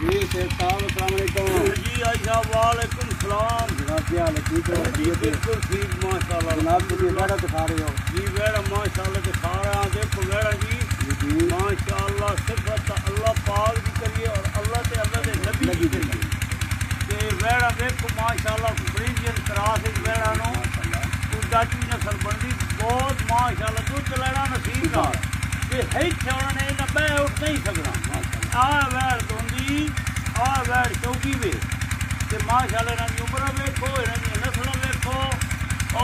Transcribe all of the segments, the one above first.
جی شیخ صاحب السلام علیکم۔ جی آئی صاحب وعلیکم السلام۔ جناب کیا حال ہے ٹھیک ہو جی بالکل ٹھیک ماشاء اللہ جناب مجھے بیڑا دکھا رہے ہو۔ جی ویڑا ماشاء اللہ دکھا رہا ہوں دیکھو ویڑا جی۔ جی جی۔ ماشاء اللہ صرف اللہ پاک کی کریے اور اللہ تے اللہ دے نبی کی کریے۔ تے ویڑا دیکھو ماشاء اللہ بریجن کراس وچ ویڑا نو۔ تو ڈاٹی نسل بندی بہت ماشاء اللہ دودھ لینا نصیب نال تے ہے چھوڑا نے نہ بہ اٹھ نہیں سکنا۔ آ ویڑ توندی آ ویڑ چوکی وے تے ماشاء اللہ انہاں دی عمر ویکھو انہاں دی نسل ویکھو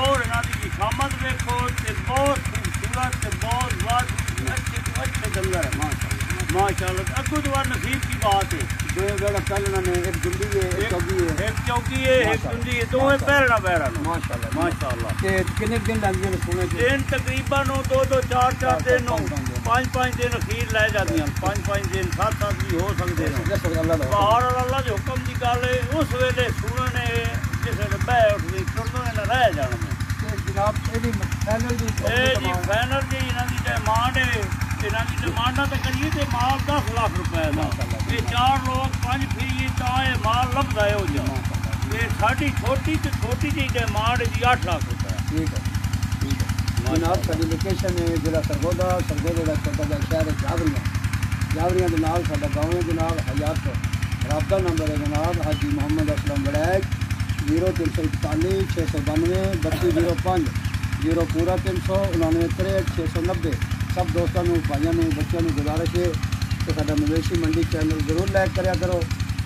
اور انہاں دی شامت ویکھو۔ تے بہت خوبصورت تے بہت واضح اچھے تو اچھے ڈنگر ہے ماشاء اللہ ماشاء اللہ اگو تو نصیب کی بات ہے۔ دو بیڑا پہلے انہوں نے ایک جنڈی ہے ایک چوکی ہے۔ ایک چوکی ہے ایک گنجی ہے دو پہلنا بیڑا نو ماشاء اللہ ماشاء اللہ کہ کنے دن لگ گئے سونے دن تقریباً دو دو چار چار دن نو پانچ پانچ دن اخیر لے جاتی ہیں پانچ پانچ دن سات سات بھی ہو سکتے ہیں وقت اللہ کے حکم کی گل ہے اس ویلے سننے جس ویلے بہ اٹھ گئی ٹرنے نہ رہ جان میں جناب یہ جی جی ڈیمانڈ ہے تے کریے مال 10 لاکھ روپے دا یہ چار لوگ پانچ اے مال لبدا ہے ہو جا تے ساڈی چھوٹی تے چھوٹی جی ڈیمانڈ جی 8 لاکھ ٹھیک ہے جناب ساری لوکیشن ہے ضلع سرگودا سرگودا کا چھوٹا جہا شہر ہے جاوریاں جاوریاں کے نال ساڈا گاؤں ہے جناب حیات رابطہ نمبر ہے جناب حاجی محمد اسلم وڑیک زیرو تین سو اکتالی چھ سو بانوے بتی زیرو پانچ زیرو پورا تین سو انانوے تریٹ چھ سو نبے سب دوستوں بھائیوں بچوں گزارش ہے کہ ساڈا مویشی منڈی چینل ضرور لائک کریا کرو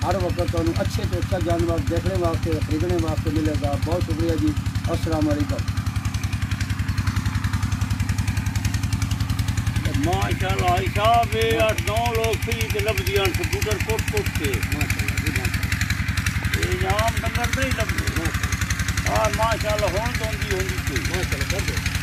ہر وقت تمہیں اچھے تو اچھا جانور دیکھنے واسطے خریدنے واسطے ملے گا بہت شکریہ جی السلام علیکم ماشاء اللہ صاحب آٹھ نو لوگ فری تے لبدیاں کمپیوٹر کوٹ کوٹ کے ماشاء اللہ ماشاء یہ عام ڈنگر نہیں لبدے ہاں ماشاء اللہ ہون تو اللہ ماشاء اللہ کر دو۔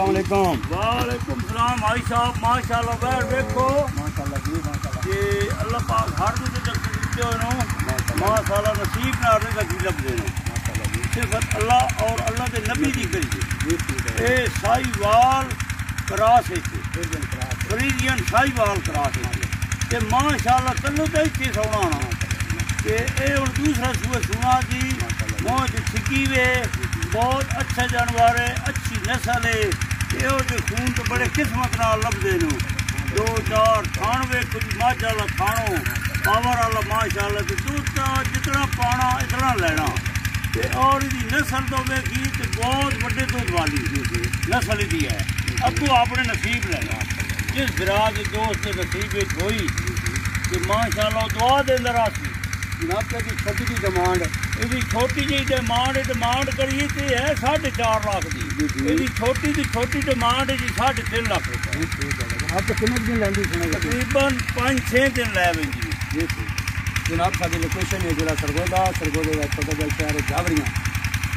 السلام علیکم۔ وعلیکم السلام بھائی صاحب ماشاء اللہ بھائی دیکھو۔ ماشاء اللہ جی ماشاء جی اللہ پاک ہر دوسرے جگہ دیتے ہو نو ماشاء اللہ نصیب نہ ہر تک لب دے صرف اللہ اور اللہ کے نبی دی کری جی، اے سائی وال کراس ہے۔ فریدین سائی وال کراس ہے کہ ماشاء اللہ کلو تو ہی سونا آنا کہ اے اور دوسرا سوئے سونا جی،, جی موج چھکی ہوئے جی، بہت اچھا جانور ہے اچھی نسل ہے۔ ਹੈ ਤੇ ਉਹ ਤੇ ਖੂਨ ਤੇ ਬੜੇ ਕਿਸਮਤ ਨਾਲ ਲੱਭਦੇ ਨੂੰ ਦੋ ਚਾਰ ਖਾਣ ਵੇ ਕੁਝ ਮਾਝਾ ਵਾਲਾ ਖਾਣੋ ਪਾਵਰ ਵਾਲਾ ਮਾਸ਼ਾਅੱਲਾ ਤੇ ਦੁੱਧ ਤਾਂ ਜਿਤਨਾ ਪਾਣਾ ਇਤਨਾ ਲੈਣਾ ਤੇ ਔਰ ਇਹਦੀ ਨਸਲ ਤੋਂ ਵੇਖੀ ਤੇ ਬਹੁਤ ਵੱਡੇ ਦੁੱਧ ਵਾਲੀ ਨਸਲ ਦੀ ਹੈ ਅੱਗੋਂ ਆਪਣੇ ਨਸੀਬ ਲੈਣਾ ਜਿਸ ਵਿਰਾਜ ਦੇ ਦੋਸਤ ਦੇ ਨਸੀਬ ਵਿੱਚ ਹੋਈ ਤੇ ਮਾਸ਼ਾਅੱਲਾ ਉਹ ਦੁਆ ਦੇ ਇਹਦੀ ਛੋਟੀ ਜਿਹੀ ਡਿਮਾਂਡ ਡਿਮਾਂਡ ਕਰੀਏ ਤੇ ਹੈ 4.5 ਲੱਖ ਦੀ। ਇਹਦੀ ਛੋਟੀ ਦੀ ਛੋਟੀ ਡਿਮਾਂਡ ਜੀ 3.5 ਲੱਖ ਰੁਪਏ। ਆਪ ਕਿੰਨੇ ਦਿਨ ਲੈਂਦੀ ਸੁਣੇਗਾ ਤਕਰੀਬਨ 5-6 ਦਿਨ ਲੈ ਵੇ ਜੀ। ਜਨਾਬ ਸਾਡੀ ਲੋਕੇਸ਼ਨ ਹੈ ਜ਼ਿਲ੍ਹਾ ਸਰਗੋਦਾ। ਸਰਗੋਦੇ ਦਾ ਜਿਹਾ ਸ਼ਹਿਰ ਜਾਵਰੀਆਂ।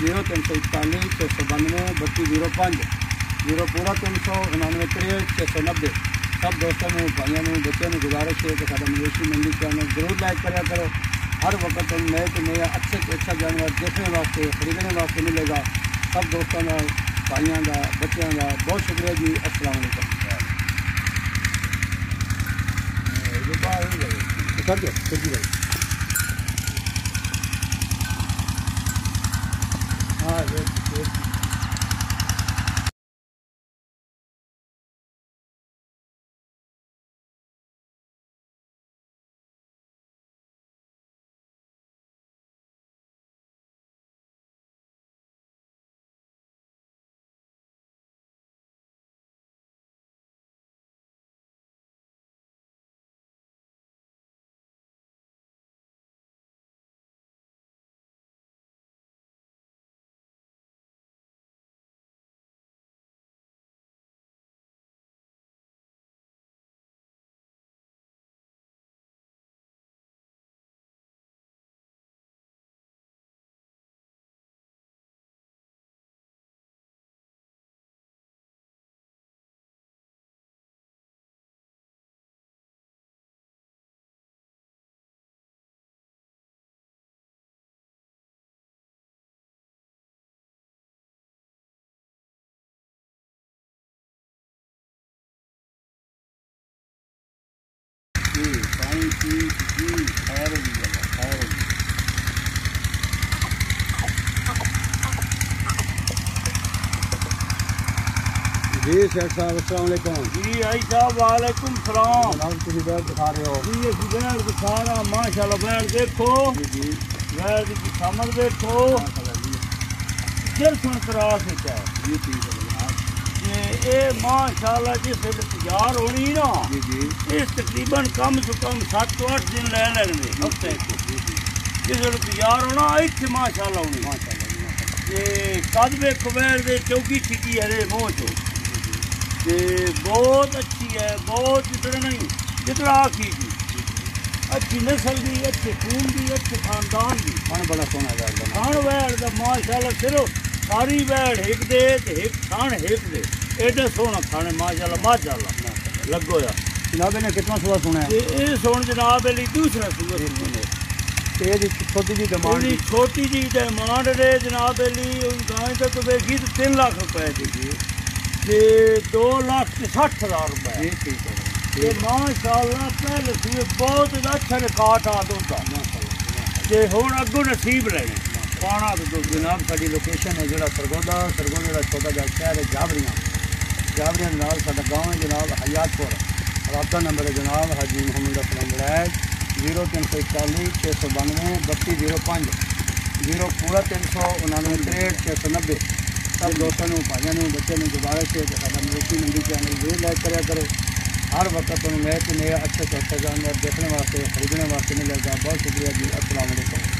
0341 692 3205 ਜ਼ੀਰੋ ਪੂਰਾ 399 690 سب دوستوں میں، بھائیوں میں، بچوں میں گزارش ہے کہ سارا مویشی منڈی چینل ضرور لائک کریا کرو۔ ہر وقت نئے تو نیا، اچھے سے اچھا جانور دیکھنے واسطے، خریدنے واسطے ملے گا۔ سب دوستوں کا، بھائیوں کا بچوں کا بہت شکریہ جی۔ السلام علیکم۔ کر دو ہاں جی شیخ صاحب السلام علیکم۔ جی آئی صاحب وعلیکم السلام۔ جناب تھی بیٹ دکھا رہے ہو۔ جی اسی بیٹ دکھا رہا ماشاء اللہ دیکھو۔ جی جی۔ بیٹ کی سمجھ دیکھو۔ جی۔ جلسن کراس ہے جی ٹھیک ہے۔ ਇਹ ਮਾਸ਼ਾਅੱਲਾ ਜੀ ਫਿਰ ਤਿਆਰ ਹੋਣੀ ਨਾ ਜੀ ਜੀ। ਇਸ ਤਕਰੀਬਨ ਕਮ ਸੇ ਕਮ 7 ਤੋਂ 8 ਦਿਨ ਲੈ ਲੈਣਗੇ। ਹਫ਼ਤੇ ਤੋਂ ਜਿਸ ਵੇਲੇ ਤਿਆਰ ਹੋਣਾ ਇੱਥੇ ਮਾਸ਼ਾਅੱਲਾ ਹੋਣੀ। ਮਾਸ਼ਾਅੱਲਾ ਇਹ ਕਦਬੇ ਕੁਬੈਰ ਦੇ ਚੌਕੀ ਛਿੱਕੀ ਹਰੇ ਮੋਹ ਚੋ ਤੇ ਬਹੁਤ ਅੱਛੀ ਹੈ ਬਹੁਤ ਜਿੱਦੜ ਨਹੀਂ ਜਿੱਦੜ ਆਖੀ ਜੀ। ਅੱਛੀ ਨਸਲ ਦੀ ਅੱਛੇ ਖੂਨ ਦੀ ਅੱਛੇ ਖਾਨਦਾਨ ਦੀ। ਖਾਣ ਬੜਾ ਸੋਹਣਾ ਵੈੜ ਦਾ। ਖਾਣ ਵੈੜ ਦਾ ਮਾਸ਼ਾਅੱਲਾ ਸਿਰਫ ਸਾਰੀ ਵੈੜ ਇੱਕ ਦੇ ਤੇ ਇੱਕ ਖਾਣ ਹੇਕ ਦੇ ایڈا سونا کھانے ماشاءاللہ ماشاءاللہ۔ لگو یا جناب نے کتنا سوا سنا ہے؟ یہ سون جناب علی دوسرا سوا سنا ہے یہ چھوٹی جی ڈیمانڈ یہ چھوٹی جی ڈیمانڈ ہے۔ جناب علی ان گائیں تک ویکھی تو تین لاکھ روپے دیجیے کہ دو لاکھ سٹھ ہزار روپے۔ جی ٹھیک ہے۔ ماشاء اللہ پہلے سے بہت اچھا ریکارڈ آ دوں کہ ہوں اگوں نصیب رہے۔ پانا تو جناب ساری لوکیشن ہے جڑا سرگودا سرگودا چھوٹا جا شہر ہے جابریاں۔ جابر انداز ساڈا گاؤں ہے جناب حیات پور۔ رابطہ نمبر ہے جناب، حاجی محمد اسلم بلائد زیرو تین سو اکتالی چھ سو بانوے، بتی زیرو پانچ۔ زیرو پورا تین سو انانوے تریٹ چھ سو نبے۔ سب دوستوں بھائیوں نے بچے نے گزارش ہے کہ ساڈا مویشی منڈی چینل ضرور لائک کریا کرو ہر وقت انہیں نئے سے نئے اچھے سے اچھے جانور دیکھنے واسطے، خریدنے واسطے ملے گا۔ بہت شکریہ جی السلام علیکم۔